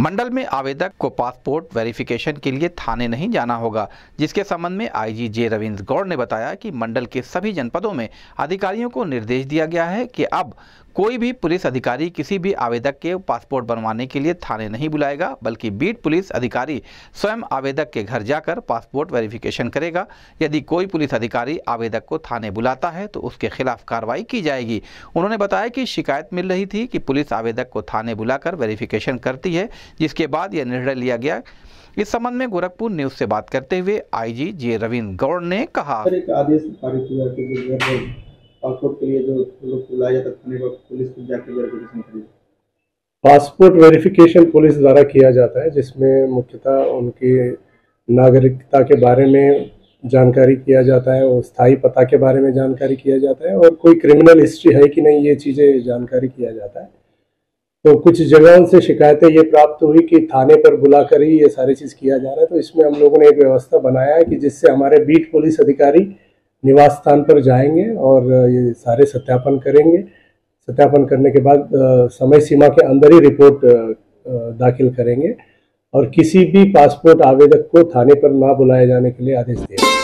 मंडल में आवेदक को पासपोर्ट वेरिफिकेशन के लिए थाने नहीं जाना होगा, जिसके संबंध में आईजी जे रविंद्र गौड़ ने बताया कि मंडल के सभी जनपदों में अधिकारियों को निर्देश दिया गया है कि अब कोई भी पुलिस अधिकारी किसी भी आवेदक के पासपोर्ट बनवाने के लिए थाने नहीं बुलाएगा, बल्कि बीट पुलिस अधिकारी स्वयं आवेदक के घर जाकर पासपोर्ट वेरिफिकेशन करेगा। यदि कोई पुलिस अधिकारी आवेदक को थाने बुलाता है तो उसके खिलाफ कार्रवाई की जाएगी। उन्होंने बताया कि शिकायत मिल रही थी कि पुलिस आवेदक को थाने बुलाकर वेरिफिकेशन करती है, जिसके बाद यह निर्णय लिया गया। इस संबंध में गोरखपुर न्यूज़ से बात करते हुए आईजी जे रविंद्र गौड़ ने कहा। आदेश के लिए जो लोग जाता थाने पर, पुलिस को जाकर वेरिफिकेशन करेगी पासपोर्ट वेरिफिकेशन पुलिस द्वारा किया जाता है, जिसमें मुख्यतः उनकी नागरिकता के बारे में जानकारी किया जाता है और स्थायी पता के बारे में जानकारी किया जाता है और कोई क्रिमिनल हिस्ट्री है कि नहीं, ये चीज़ें जानकारी किया जाता है। तो कुछ जगहों से शिकायतें ये प्राप्त हुई कि थाने पर बुलाकर ही ये सारी चीज़ किया जा रहा है। तो इसमें हम लोगों ने एक व्यवस्था बनाया है कि जिससे हमारे बीट पुलिस अधिकारी निवास स्थान पर जाएँगे और ये सारे सत्यापन करेंगे। सत्यापन करने के बाद समय सीमा के अंदर ही रिपोर्ट दाखिल करेंगे और किसी भी पासपोर्ट आवेदक को थाने पर ना बुलाए जाने के लिए आदेश दिया